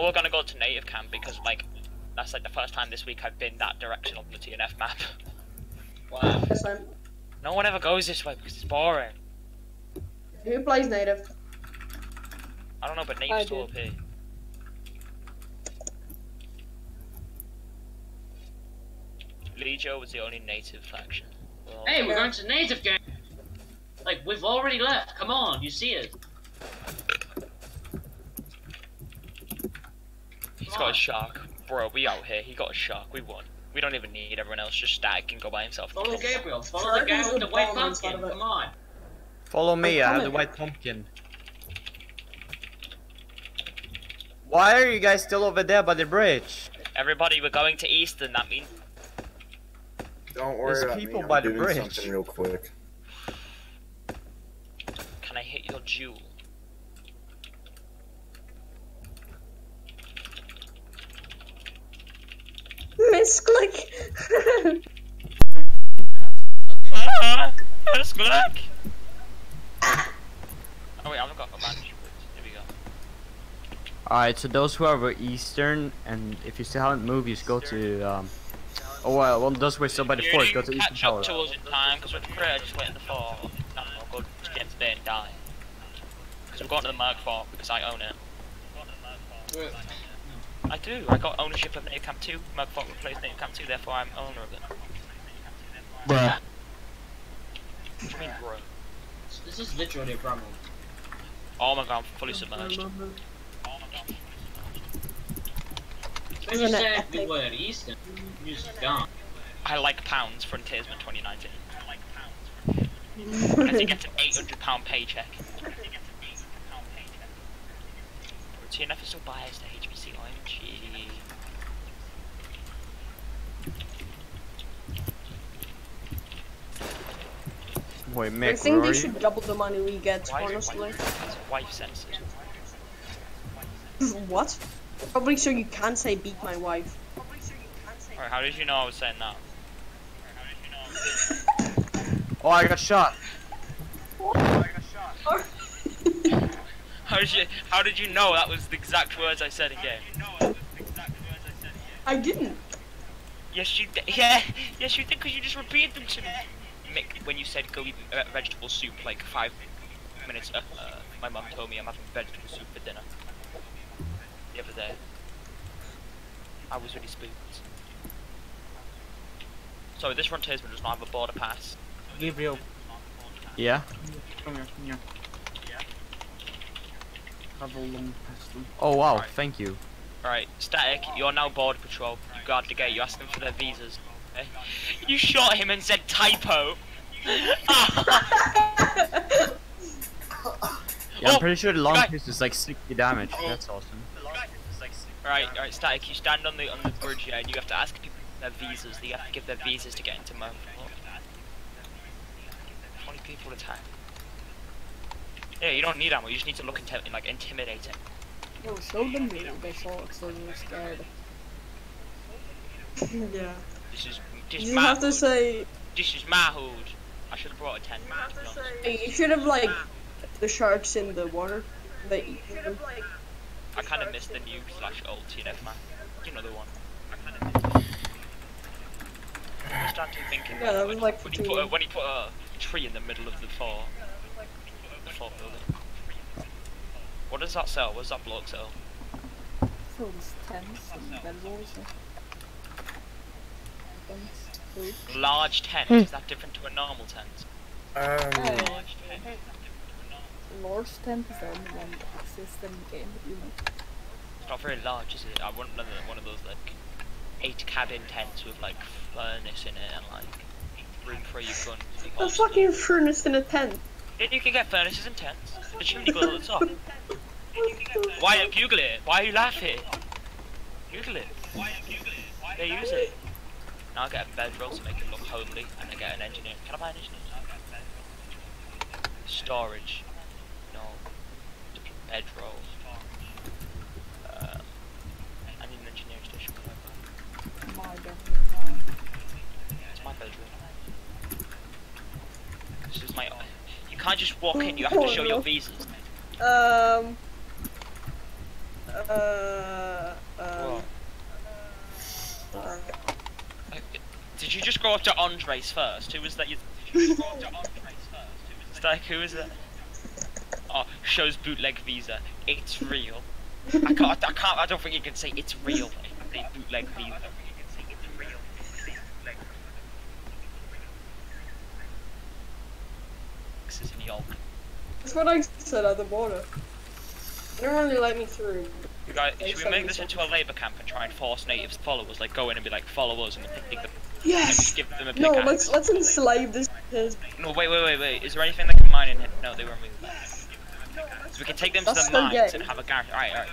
now we're gonna go to native camp because like that's like the first time this week I've been that direction on the TNF map. Wow. Yes, I'm- No one ever goes this way because it's boring. Who plays native? I don't know, but I native's do. still OP. Legio was the only native faction. Well, Hey, we're going to native game. Like we've already left. Come on, you see it. Got a shark. Bro, we out here. He got a shark. We won. We don't even need everyone else. Just Stag can go by himself. Follow Gabriel. Follow Sure, the guy with a the white pumpkin. Come on. Follow me, I have uh, the white pumpkin. Why are you guys still over there by the bridge? Everybody, we're going to Eastern. That means Don't worry There's about people me. by I'm the doing bridge. something real quick. can I hit your jewel? Misclick. Ah, That's good. Oh wait, I haven't got a match. Here we go. Alright, so those who are Eastern, and if you still haven't moved, you just go to, um... Oh, well, well those who are still by the You fort, need go to to Eastern catch Tower. up to us in time because we're the prayer just waiting to fall. I don't know, go to get to and die. Because we're going to the Merc Fort because I own it. I do. I got ownership of Native Camp 2. Merc Fort replaced Native Camp 2, therefore I'm owner of it. Bruh. What do you mean, bro? This is literally a problem. Oh my god, I'm fully submerged. Oh when you Isn't it said we epic? Eastern, you just gone. I like pounds Frontiersman 2019. Because he gets an 800 pound paycheck. TNF is so biased to HBC OMG. Wait, I Mick, where think they should double the money we get, Why is honestly. your wife, his wife censored? what? Probably so you can't say beat my wife. Alright, how did you know I was saying that? oh i got shot Oh, I got shot. How did you how did you know that was the exact words I said in game? I didn't. Yes you did. Yeah, yes you did because you just repeated them to me. Mick, when you said go eat uh, vegetable soup like five minutes, uh, uh, my mum told me I'm having vegetable soup for dinner. The other day. I was really spooked. So this frontiersman does not have a border pass. Gabriel, Yeah? come here, come here. Travel long past them. Oh, wow, Right. thank you. Right, Static, you're now border patrol. You guard the gate, you ask them for their visas. Okay? You shot him and said typo! Yeah, I'm pretty sure the long guy- piece is like 60 damage. That's awesome. Right, right, Static, you stand on the on the bridge here and you have to ask people their visas. You have to give their visas to get into Mo. 20 people attack. Yeah, you don't need ammo, you just need to look inti like intimidating. Yo, show them me. They saw it, so they're scared. yeah. This is this You my have to say. This is my hood. I should have brought a tent. No. You should have like the sharks in the water. They eat them. I kind of missed the new slash old TNF man. You know the one. I kind of I started thinking Yeah, that was when, like when he put a, when he put a tree in the middle of the fort. The fort building. What does that sell? What does that block sell? Fills tents and bedrolls and tents. Large tent. Hmm. Is that different to a normal tent? Um, Uh, Large tent. Large tent is the only one that exists in the game, but you know. It's not very large, is it? I want another one of those like eight cabin tents with like furnace in it and like room for your gun. to A fucking furnace in a tent. Yeah, you can get furnaces and tents. The chimney goes at the top. Why you Google it? Why are you laughing? Google it. Why? They use it. Now I get a bedroll to make it look homely, and I get an engineer. Can I buy an engineer? Storage. No. Bedroll. Um, I need an engineering station. Can I buy? It's my bedroom. This is my can't just walk in, you have to show your visas. Um... Uh... Um, uh, did you just go up to Andres first? Who was that? You, did you go up to Andres first? Who that? Was it? Oh, shows bootleg visa. It's real. I can't. I can't. I don't think you can say it's real. It's bootleg visa. This is York. That's what I said at the border. They don't really let me through. You guys, should we make this into a labour camp and try and force natives to follow us? Like go in and be like, follow us, and we'll them. Yes. give them a No, let's let's enslave this. No, wait, wait, wait, wait. Is there anything that can mine in here? No, they were moved. So we can take them That's to the mines gay. and have a garage. Alright, alright.